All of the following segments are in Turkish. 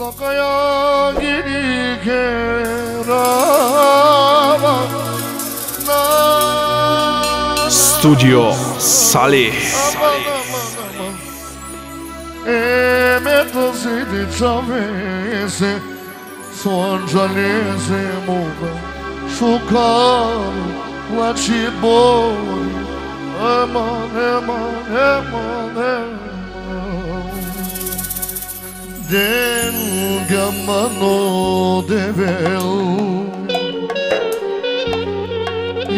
Bakayagiri Kerava Studio Salih gamano devel.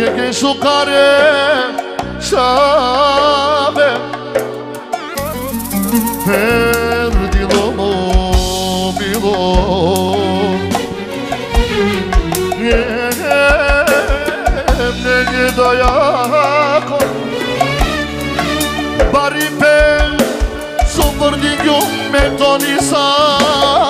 Je ke shukare Shave Perdilo mobilo Nemne dajako Bari pe Super digum me tonisa Na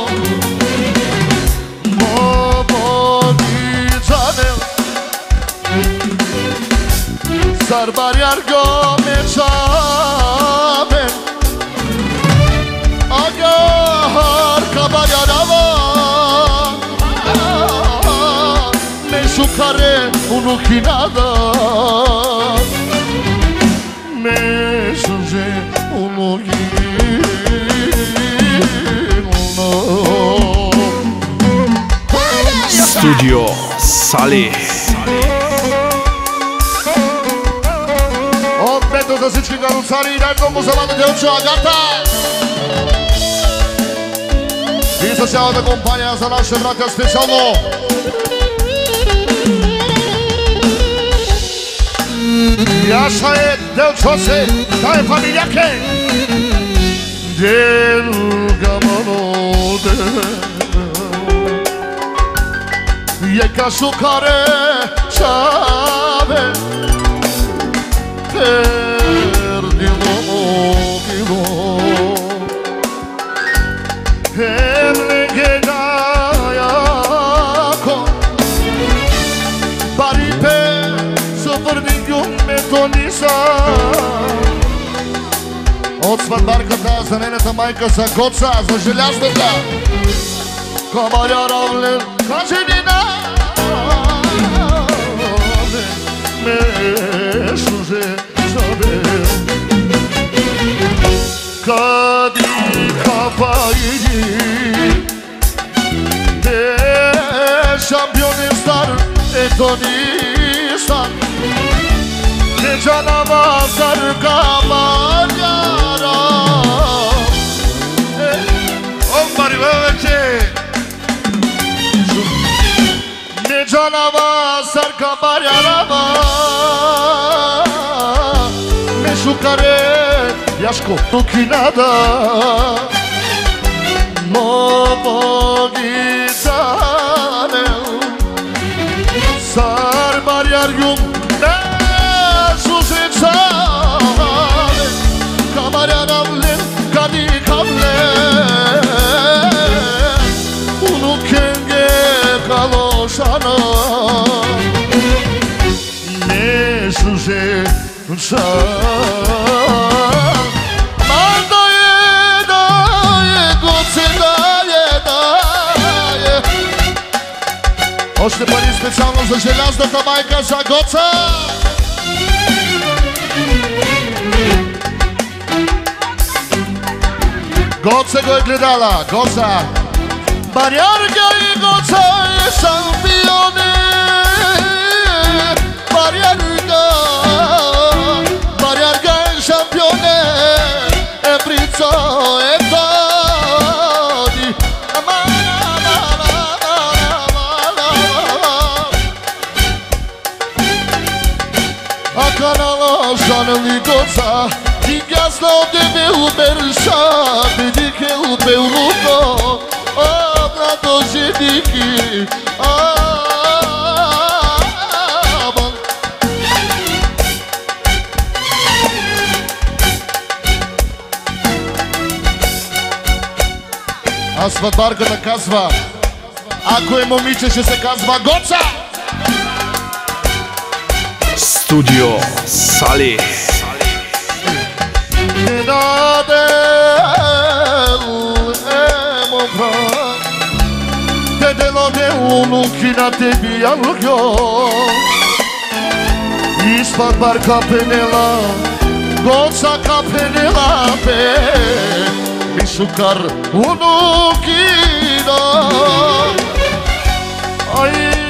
Sarbar yargo me çame Agar kabayarava Me şukare unukinada Me suze unugino Rosa Siçki Galusari Live Congo Salado Deutsche Agata Isso ciao da compagnia za nasze bratia z Tysionu Jasza je Deutschosy, całe familiakie Dzielga monode Jaka szukare szave Dzielga от сватбарката, за нената майка за коца, за желязната. Комаряровлен, коченина, между же, Кади, хапа, иди, Ne canavar kamanyara Ombari veveche Ne canavar kamanyara Me şukare Jaško Tukinada Novo gitane Sar barjar jum Ne susrećane Manda je daje Goce daje daje Още пари специално за желязната майка за Goce go gledala, goca. Bariarka i goca šampione. Bariarka, bariarka je šampione. Eprico, etodi. A kanala žaneli goca. Ti gazda od tebe uberša. ki aman А сватбарката казва Ако е момиче ще се казва Гоца. Студио Сали. Не даде Dedelo de unu kina te bialgyo Ispat bar kapenela Goca kapenela pe Misukar unu kina Ay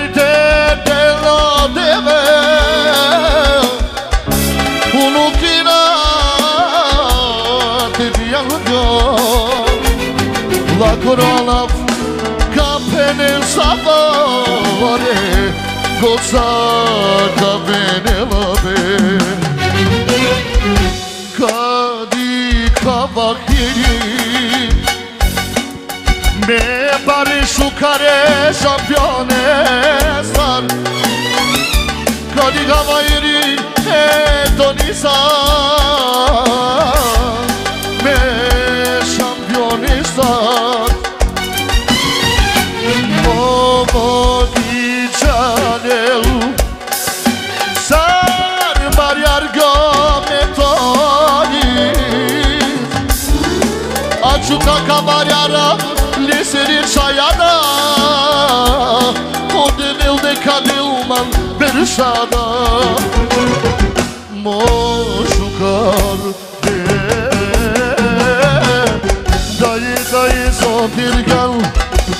Goca kapenela be Kadi kavak yeri Me pare shukare şampiyone san Kadi kavayeri e donisa Ajuta camariara Liseri çayana O devil de kadilman Berişada Moşukar Dayı dayı zotirgal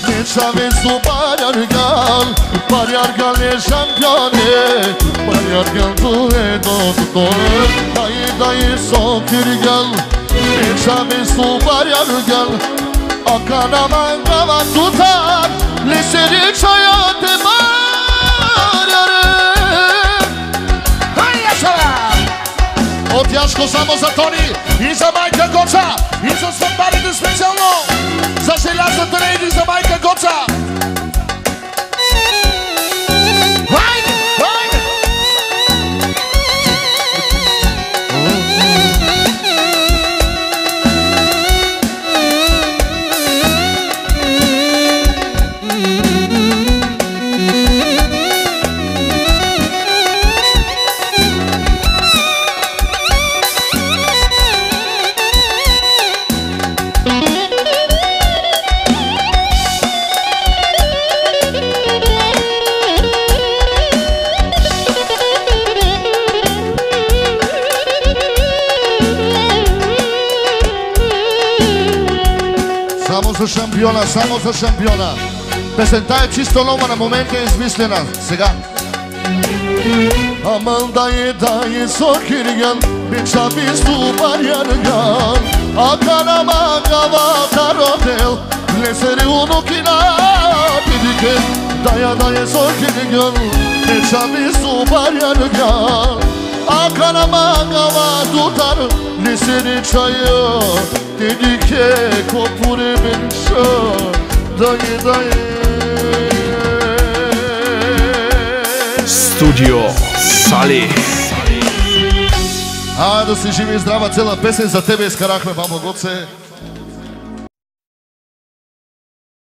Ne çavezu baryargal Baryargal ne şampiyone Baryargal tu e doktor Dayı dayı Examen su barjarë gjall A ka në majnë kava të tar Liseri qaja të barjarë Haja shala Od jaško samo za Toni I za Majka Goca I za sve barjarë specijalno Za želazno treni za Majka Goca Само за шампиона, само за шампиона. Песента е чисто нова, на момента е измислена. Сега. Aman dayı dayı sokirgen Bir çabi su var yargan Akanama kava karotel Leseri unu kina Didike Daya dayı sokirgen Bir çabi su var yargan Akanama kava tutar Leseri çayı Didike kopure ben şu Studio Salih. А да си живи и здрава цела песен за тебе изкарахме, бабо Гоце.